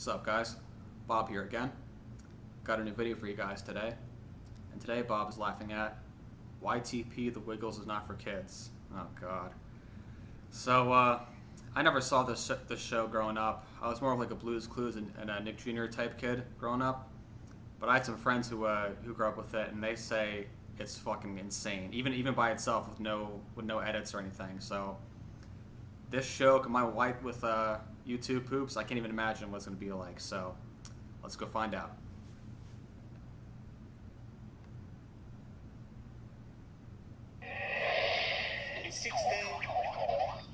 What's up guys? Bob here again. Got a new video for you guys today. And today Bob is laughing at YTP The Wiggles is not for kids. Oh god. So uh, I never saw this, this show growing up. I was more of like a Blues Clues and, and a Nick Jr. type kid growing up. But I had some friends who uh, who grew up with it and they say it's fucking insane. Even even by itself with no with no edits or anything. So this show combined white with uh, YouTube poops, I can't even imagine what it's going to be like. So let's go find out. 16,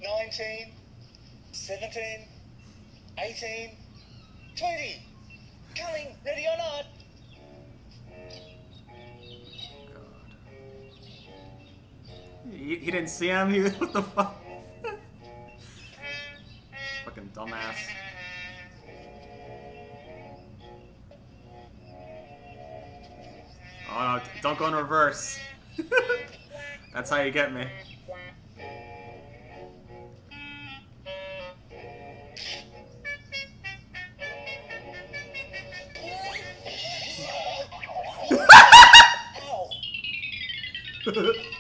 19, 17, 18, 20. Coming, ready or not. God. He, he didn't see him. He was what the fuck? Fucking dumbass. Oh no! Don't go in reverse. That's how you get me.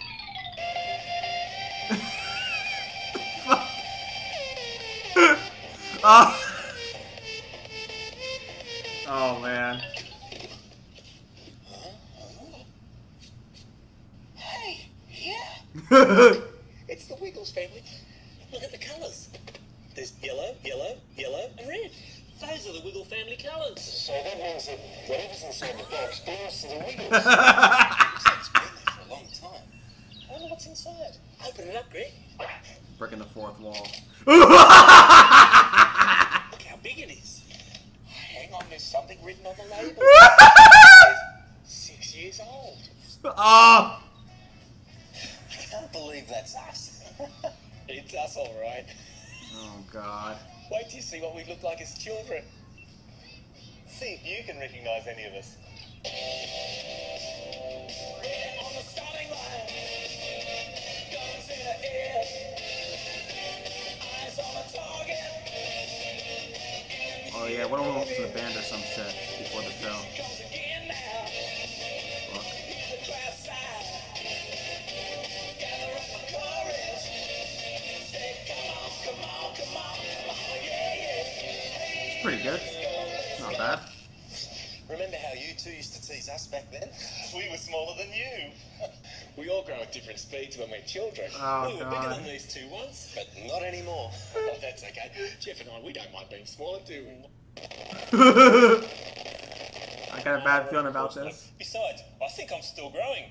oh. oh man. Hey, yeah. It's the Wiggles family. Look at the colours. There's yellow, yellow, yellow, and red. Those are the Wiggle family colours. So that means that whatever's inside the box belongs to the Wiggles. It's been there for a long time. I wonder what's inside. Open it up, Greg. Breaking the fourth wall. Big it is. Hang on, there's something written on the label. Six years old. oh. I can't believe that's us. it's us, all right. Oh god. Wait till you see what we look like as children. See if you can recognize any of us. Up one of them come on, come on, come on, come on, yeah, yeah. It's pretty good. Not bad. Remember how you two used to tease us back then? We were smaller than you. We all grow at different speeds when we're children. Oh, we were God. bigger than these two once, but not anymore. oh, that's okay. Jeff and I, we don't mind being smaller, do we? I got a bad feeling about this. Besides, I think I'm still growing.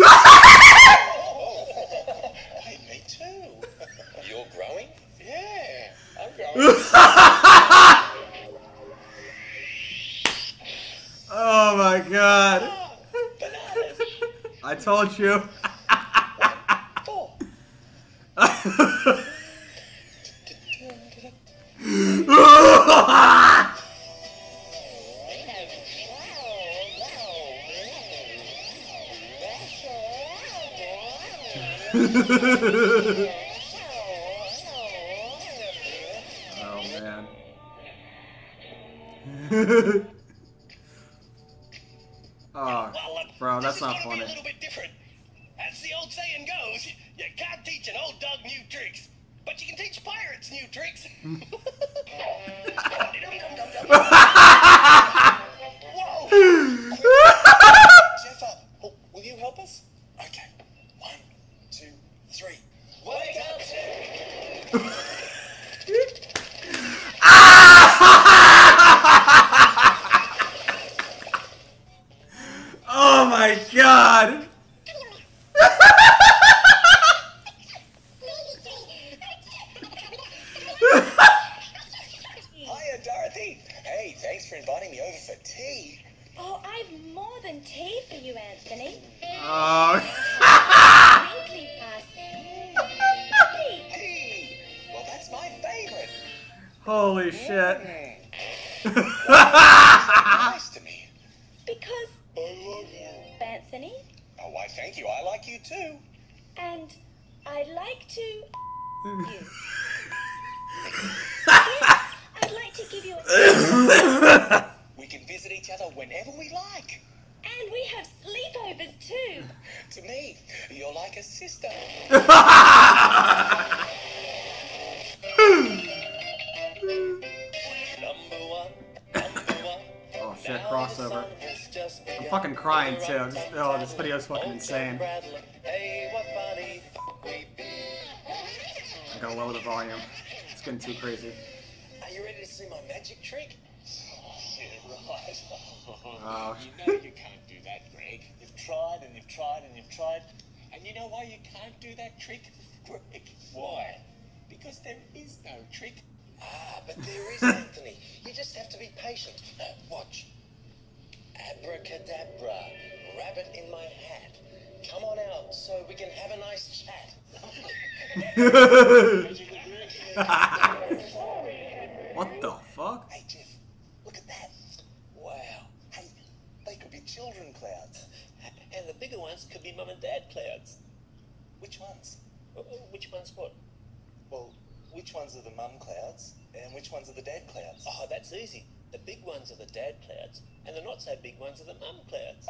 oh, hey, me too. You're growing? Yeah, I'm growing. oh my god. I told you. Four. Oh man. oh, bro, uh, that's not funny. a little bit different. As the old saying goes, you can't teach an old dog new tricks, but you can teach pirates new tricks. Whoa! Jeff up. Oh, will you help us? Okay. One, two, three. Wake up, oh my god. Hiya, Dorothy. Hey, thanks for inviting me over for tea. Oh, I've more than tea for you, Anthony. Oh. Holy shit. nice to me. Because, I love you. Anthony, Oh, why, thank you. I like you too. and I'd like to. You. I'd I'd like to give you a... We can visit each other whenever we like. and we have sleepovers too. To me, you're like a sister. Fucking crying too. Up oh, this video is fucking insane. Hey, what funny f- we be. I gotta lower the volume. It's getting too crazy. Are you ready to see my magic trick? Oh. You know you can't do that, Greg. You've tried and you've tried and you've tried. And you know why you can't do that trick, Greg? Why? Because there is no trick. Ah, but there is, Anthony. You just have to be patient. Uh, watch. Abracadabra. Rabbit in my hat. Come on out so we can have a nice chat. what the fuck? Hey, Jeff, look at that. Wow. Hey, they could be children clouds. And the bigger ones could be mum and dad clouds. Which ones? Uh, Which ones what? Well, which ones are the mum clouds and which ones are the dad clouds? Oh, that's easy. The big ones are the dad clouds, and the not so big ones are the mum clouds.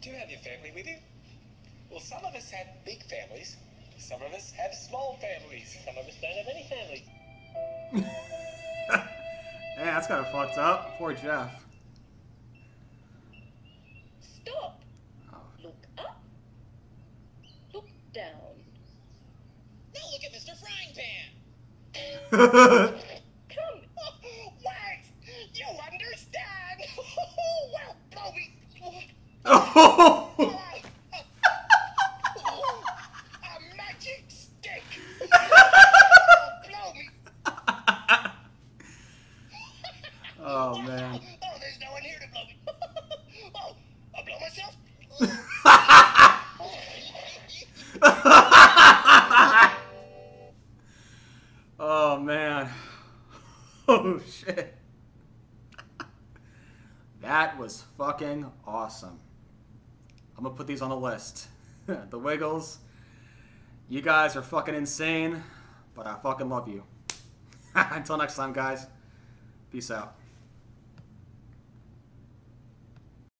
Do you have your family with you? Well, some of us have big families. Some of us have small families. Some of us don't have any family. Yeah, that's kind of fucked up. Poor Jeff. Stop. Oh. Look up. Look down. Now Mr. Frying Pan. Come. What? You understand? well, blow me. oh! A magic stick. blow me. oh man. Oh, there's no one here to blow me. oh, I'll blow myself. oh man. Oh shit. That was fucking awesome. I'm gonna put these on the list. the Wiggles. You guys are fucking insane, but I fucking love you. Until next time, guys. Peace out.